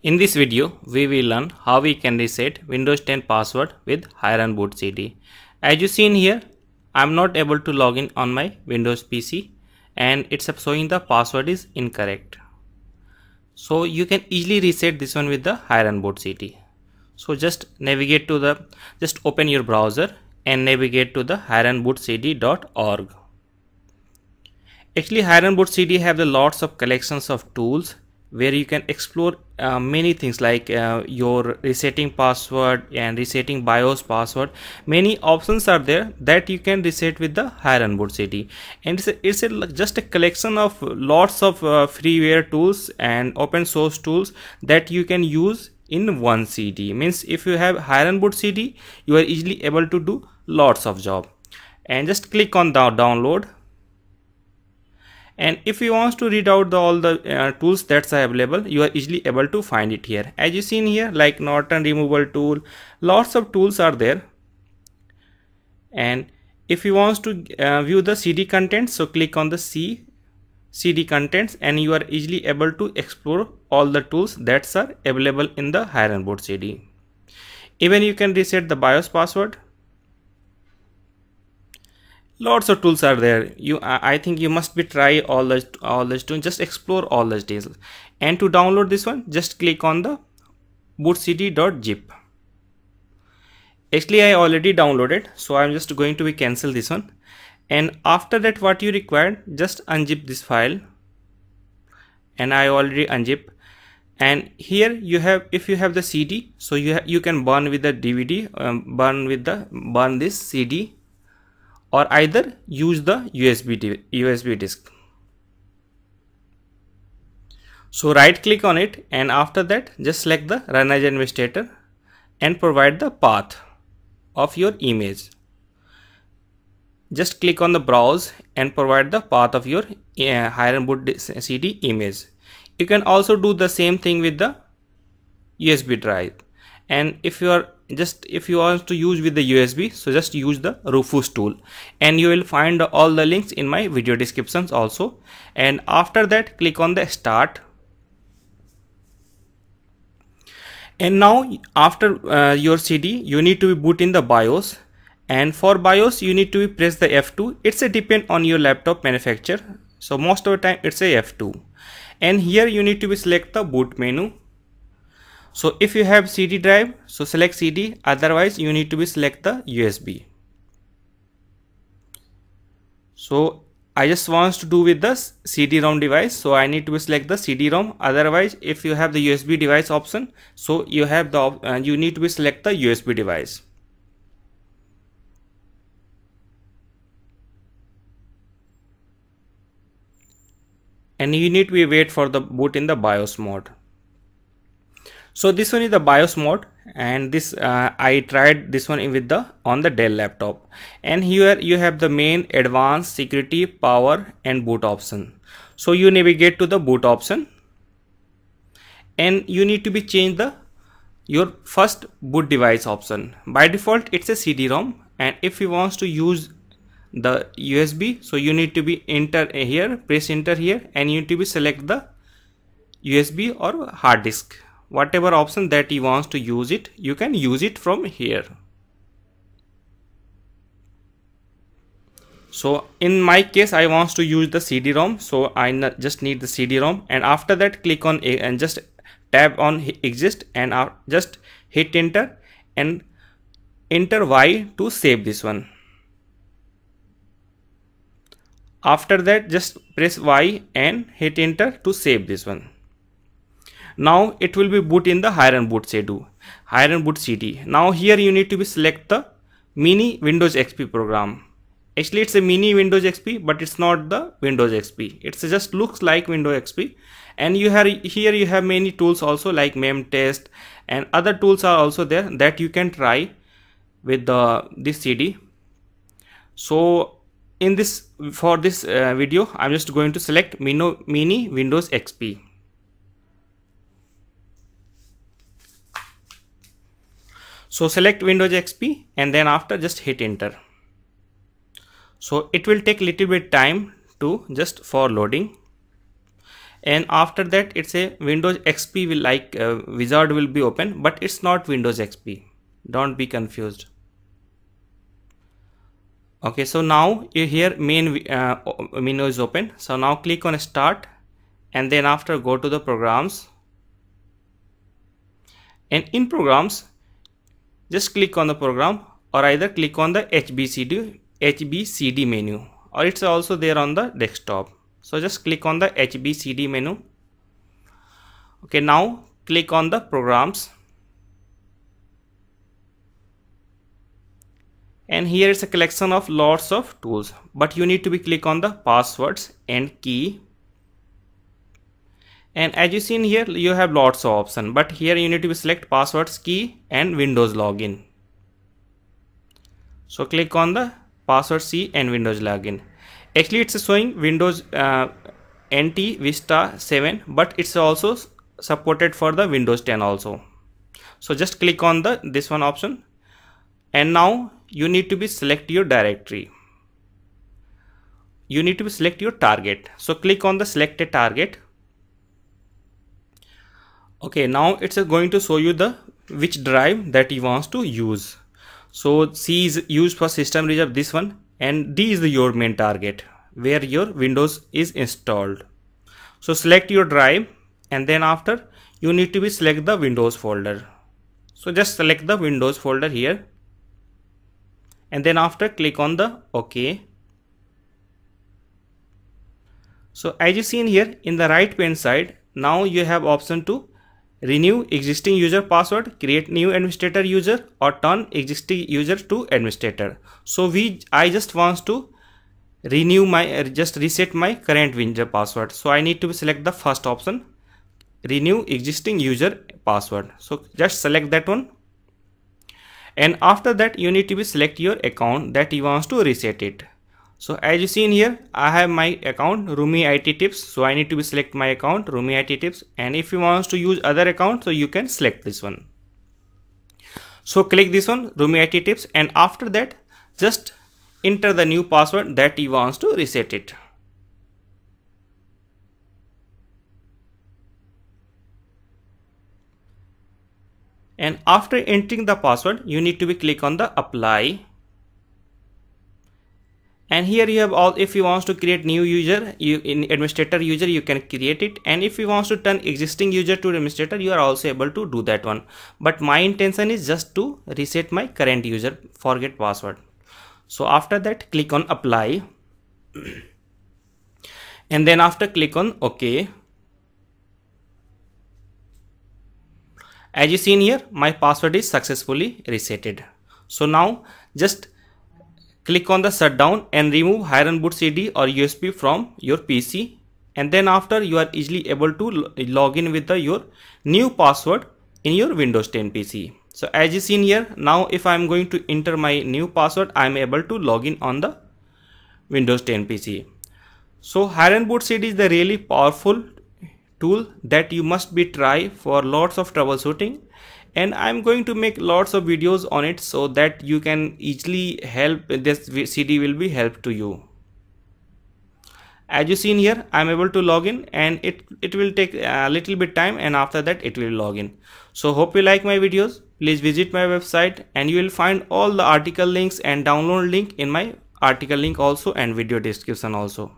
In this video, we will learn how we can reset Windows 10 password with Hiren Boot CD. As you seen here, I'm not able to log in on my Windows PC and it's showing the password is incorrect. So you can easily reset this one with the Hiren Boot CD. So just navigate to the, just open your browser and navigate to the hirenbootcd.org. Actually Hiren Boot CD have the lots of collections of tools where you can explore uh, many things like uh, your resetting password and resetting BIOS password. Many options are there that you can reset with the Hiren Boot CD. And it's, a, it's a, just a collection of lots of uh, freeware tools and open source tools that you can use in one CD. Means if you have Hiren Boot CD, you are easily able to do lots of job. And just click on the download and if you want to read out the, all the uh, tools that's available you are easily able to find it here. As you seen here like Norton removal tool lots of tools are there. And if you want to uh, view the CD contents so click on the C CD contents and you are easily able to explore all the tools that are available in the Hiren Boot CD even you can reset the BIOS password lots of tools are there. You i think you must be try all the all this to just explore all the details. And to download this one just click on the bootcd.zip actually i already downloaded so i'm just going to be cancel this one. And after that what you require just unzip this file. And i already unzip. And here you have if you have the cd so you you can burn with the dvd um, burn with the burn this cd or either use the USB, USB disk. So right click on it and after that just select the run as administrator and provide the path of your image. Just click on the browse and provide the path of your uh, Boot CD image. You can also do the same thing with the USB drive and if you are just if you want to use with the USB so just use the Rufus tool. And you will find all the links in my video descriptions also. And after that click on the start. And now after uh, your CD you need to be boot in the BIOS. And for BIOS you need to press the F2 it's a depend on your laptop manufacturer. So most of the time it's a F2 and here you need to be select the boot menu so if you have CD drive, so select CD, otherwise you need to be select the USB. So I just wants to do with the CD-ROM device, so I need to be select the CD-ROM. Otherwise, if you have the USB device option, so you have the uh, you need to be select the USB device. And you need to wait for the boot in the BIOS mode so this one is the BIOS mode and this uh, I tried this one with the on the Dell laptop. And here you have the main advanced security power and boot option. So you navigate to the boot option. And you need to be change the your first boot device option. By default it's a CD-ROM. And if you want to use the USB so you need to be enter here press enter here and you need to be select the USB or hard disk whatever option that you want to use it you can use it from here. So in my case i want to use the cd-rom. So i just need the cd-rom. And after that click on a and just tab on exist and just hit enter and enter y to save this one. After that just press y and hit enter to save this one now it will be boot in the Hiren Boot CD. Hiren Boot CD. Now here you need to be select the mini Windows XP program. Actually it's a mini Windows XP but it's not the Windows XP. It just looks like Windows XP and you have here you have many tools also like memtest and other tools are also there that you can try with the this CD. So in this for this uh, video I'm just going to select mini Windows XP So select Windows XP and then after just hit enter. So it will take little bit time to just for loading. And after that it's a windows xp will like uh, wizard will be open but it's not windows xp don't be confused. Okay so now you here main uh, menu is open. So now click on start and then after go to the programs. And in programs just click on the program or either click on the HBCD HBCD menu. Or it's also there on the desktop. So just click on the HBCD menu. Okay now click on the programs. And here is a collection of lots of tools. But you need to be click on the passwords and key and as you seen here you have lots of options but here you need to select passwords key and windows login. So click on the password C and windows login. Actually it's showing windows uh, NT Vista 7 but it's also supported for the windows 10 also. So just click on the this one option. And now you need to be select your directory. You need to select your target. So click on the select a target okay now it's going to show you the which drive that he wants to use. So C is used for system reserve this one and D is your main target where your Windows is installed. So select your drive and then after you need to be select the Windows folder. So just select the Windows folder here and then after click on the OK. So as you seen here in the right hand side now you have option to renew existing user password create new administrator user or turn existing user to administrator. So we i just wants to renew my uh, just reset my current user password. So i need to select the first option renew existing user password. So just select that one. And after that you need to be select your account that you wants to reset it so as you see in here, I have my account Rumi IT Tips. So I need to be select my account Rumi IT Tips. And if you want to use other account, so you can select this one. So click this one Rumi IT Tips and after that just enter the new password that you wants to reset it. And after entering the password, you need to be click on the apply and here you have all if you want to create new user you in administrator user you can create it. And if you want to turn existing user to administrator you are also able to do that one. But my intention is just to reset my current user forget password. So after that click on apply. And then after click on ok. As you seen here my password is successfully resetted. So now just click on the shutdown and remove Hiren boot CD or USB from your PC and then after you are easily able to log in with the, your new password in your Windows 10 PC. So as you seen here now if I am going to enter my new password I am able to log in on the Windows 10 PC. So Hiren boot CD is the really powerful tool that you must be try for lots of troubleshooting and I'm going to make lots of videos on it so that you can easily help this CD will be help to you. As you seen here I'm able to log in and it it will take a little bit time and after that it will log in. So hope you like my videos. Please visit my website and you will find all the article links and download link in my article link also and video description also